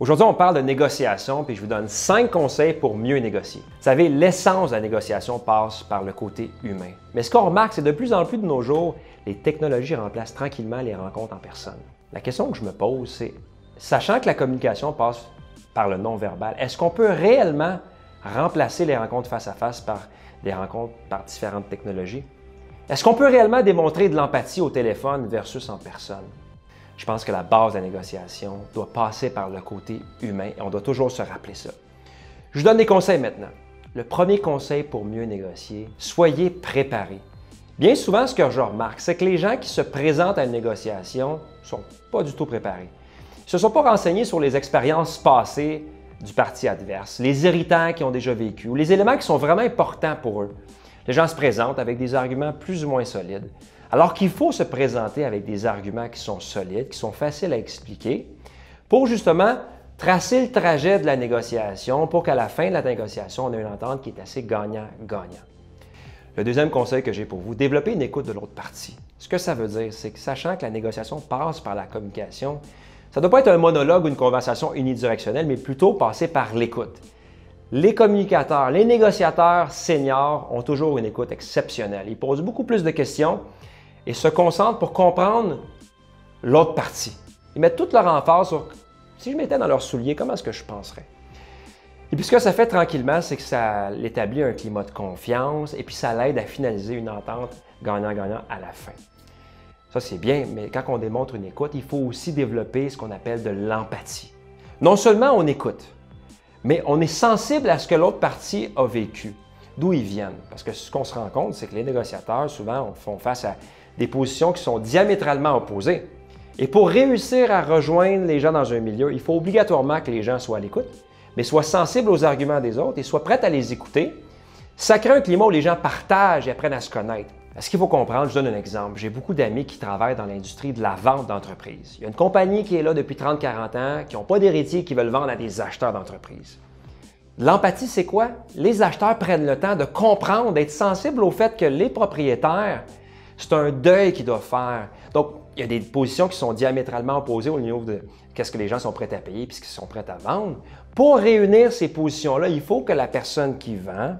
Aujourd'hui, on parle de négociation, puis je vous donne cinq conseils pour mieux négocier. Vous savez, l'essence de la négociation passe par le côté humain. Mais ce qu'on remarque, c'est de plus en plus de nos jours, les technologies remplacent tranquillement les rencontres en personne. La question que je me pose, c'est, sachant que la communication passe par le non-verbal, est-ce qu'on peut réellement remplacer les rencontres face à face par des rencontres par différentes technologies? Est-ce qu'on peut réellement démontrer de l'empathie au téléphone versus en personne? Je pense que la base de la négociation doit passer par le côté humain et on doit toujours se rappeler ça. Je vous donne des conseils maintenant. Le premier conseil pour mieux négocier, soyez préparés. Bien souvent, ce que je remarque, c'est que les gens qui se présentent à une négociation ne sont pas du tout préparés. Ils ne se sont pas renseignés sur les expériences passées du parti adverse, les irritants qu'ils ont déjà vécu ou les éléments qui sont vraiment importants pour eux. Les gens se présentent avec des arguments plus ou moins solides. Alors qu'il faut se présenter avec des arguments qui sont solides, qui sont faciles à expliquer, pour justement tracer le trajet de la négociation pour qu'à la fin de la négociation, on ait une entente qui est assez gagnant-gagnant. Le deuxième conseil que j'ai pour vous, développer une écoute de l'autre partie. Ce que ça veut dire, c'est que sachant que la négociation passe par la communication, ça ne doit pas être un monologue ou une conversation unidirectionnelle, mais plutôt passer par l'écoute. Les communicateurs, les négociateurs seniors ont toujours une écoute exceptionnelle. Ils posent beaucoup plus de questions et se concentrent pour comprendre l'autre partie. Ils mettent toute leur emphase sur si je m'étais dans leurs souliers, comment est-ce que je penserais? Et puis ce que ça fait tranquillement, c'est que ça établit un climat de confiance et puis ça l'aide à finaliser une entente gagnant-gagnant à la fin. Ça, c'est bien, mais quand on démontre une écoute, il faut aussi développer ce qu'on appelle de l'empathie. Non seulement on écoute, mais on est sensible à ce que l'autre partie a vécu, d'où ils viennent. Parce que ce qu'on se rend compte, c'est que les négociateurs, souvent, font face à des positions qui sont diamétralement opposées. Et pour réussir à rejoindre les gens dans un milieu, il faut obligatoirement que les gens soient à l'écoute, mais soient sensibles aux arguments des autres et soient prêts à les écouter. Ça crée un climat où les gens partagent et apprennent à se connaître. Ce qu'il faut comprendre, je donne un exemple. J'ai beaucoup d'amis qui travaillent dans l'industrie de la vente d'entreprise. Il y a une compagnie qui est là depuis 30-40 ans, qui n'ont pas d'héritiers, qui veulent vendre à des acheteurs d'entreprise. L'empathie, c'est quoi? Les acheteurs prennent le temps de comprendre, d'être sensibles au fait que les propriétaires c'est un deuil qu'ils doivent faire. Donc, il y a des positions qui sont diamétralement opposées au niveau de qu'est-ce que les gens sont prêts à payer et ce qu'ils sont prêts à vendre. Pour réunir ces positions-là, il faut que la personne qui vend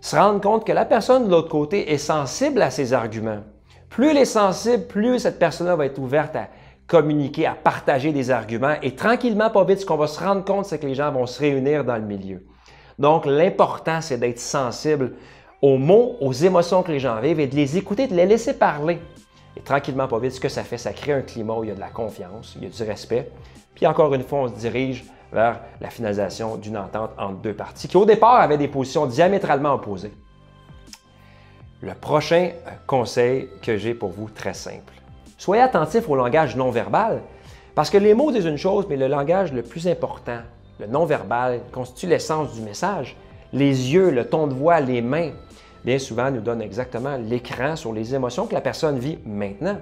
se rende compte que la personne de l'autre côté est sensible à ses arguments. Plus elle est sensible, plus cette personne-là va être ouverte à communiquer, à partager des arguments et tranquillement, pas vite, ce qu'on va se rendre compte, c'est que les gens vont se réunir dans le milieu. Donc, l'important, c'est d'être sensible aux mots, aux émotions que les gens vivent et de les écouter, de les laisser parler. Et tranquillement, pas vite, ce que ça fait, ça crée un climat où il y a de la confiance, il y a du respect. Puis encore une fois, on se dirige vers la finalisation d'une entente entre deux parties qui au départ avaient des positions diamétralement opposées. Le prochain euh, conseil que j'ai pour vous, très simple. Soyez attentif au langage non verbal parce que les mots disent une chose, mais le langage le plus important, le non verbal, constitue l'essence du message. Les yeux, le ton de voix, les mains, bien souvent nous donnent exactement l'écran sur les émotions que la personne vit maintenant.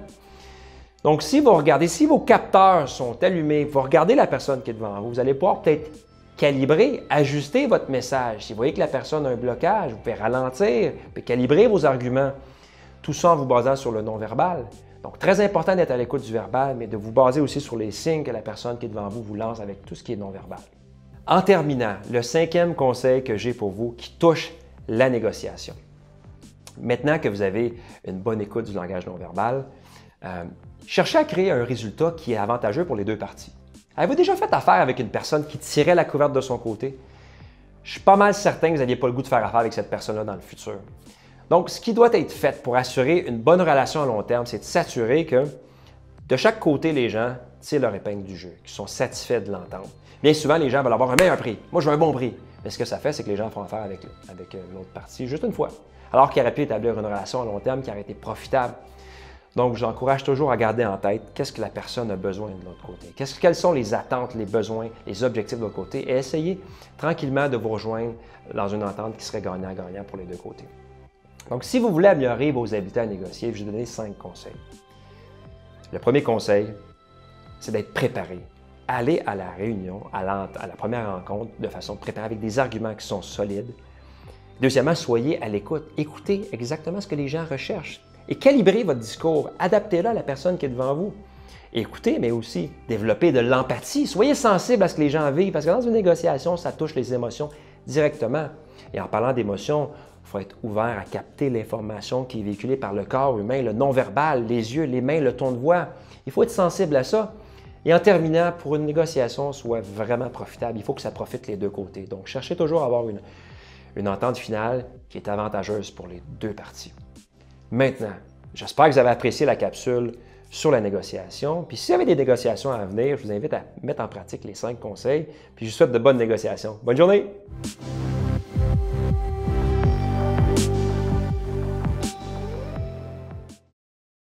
Donc, si vous regardez, si vos capteurs sont allumés, vous regardez la personne qui est devant vous, vous allez pouvoir peut-être calibrer, ajuster votre message. Si vous voyez que la personne a un blocage, vous pouvez ralentir, pouvez calibrer vos arguments. Tout ça en vous basant sur le non-verbal. Donc, très important d'être à l'écoute du verbal, mais de vous baser aussi sur les signes que la personne qui est devant vous vous lance avec tout ce qui est non-verbal. En terminant, le cinquième conseil que j'ai pour vous qui touche la négociation. Maintenant que vous avez une bonne écoute du langage non verbal, euh, cherchez à créer un résultat qui est avantageux pour les deux parties. Avez-vous déjà fait affaire avec une personne qui tirait la couverte de son côté? Je suis pas mal certain que vous n'aviez pas le goût de faire affaire avec cette personne-là dans le futur. Donc, ce qui doit être fait pour assurer une bonne relation à long terme, c'est de s'assurer que de chaque côté, les gens tirent leur épingle du jeu, qu'ils sont satisfaits de l'entente. Bien souvent, les gens veulent avoir un meilleur prix. Moi, je veux un bon prix. Mais ce que ça fait, c'est que les gens font affaire avec, avec euh, l'autre partie juste une fois alors qu'il aurait pu établir une relation à long terme qui aurait été profitable. Donc, j'encourage toujours à garder en tête qu'est-ce que la personne a besoin de l'autre côté, quelles sont les attentes, les besoins, les objectifs de l'autre côté, et essayez tranquillement de vous rejoindre dans une entente qui serait gagnant-gagnant pour les deux côtés. Donc, si vous voulez améliorer vos habitats à négocier, je vais vous donner cinq conseils. Le premier conseil, c'est d'être préparé. Allez à la réunion, à la, à la première rencontre, de façon préparée avec des arguments qui sont solides, Deuxièmement, soyez à l'écoute. Écoutez exactement ce que les gens recherchent et calibrez votre discours. Adaptez-le à la personne qui est devant vous. écouter, mais aussi développer de l'empathie. Soyez sensible à ce que les gens vivent, parce que dans une négociation, ça touche les émotions directement. Et en parlant d'émotions, il faut être ouvert à capter l'information qui est véhiculée par le corps humain, le non-verbal, les yeux, les mains, le ton de voix. Il faut être sensible à ça. Et en terminant, pour une négociation soit vraiment profitable, il faut que ça profite les deux côtés. Donc, cherchez toujours à avoir une, une entente finale qui est avantageuse pour les deux parties. Maintenant, j'espère que vous avez apprécié la capsule sur la négociation. Puis si vous avez des négociations à venir, je vous invite à mettre en pratique les cinq conseils. Puis je vous souhaite de bonnes négociations. Bonne journée!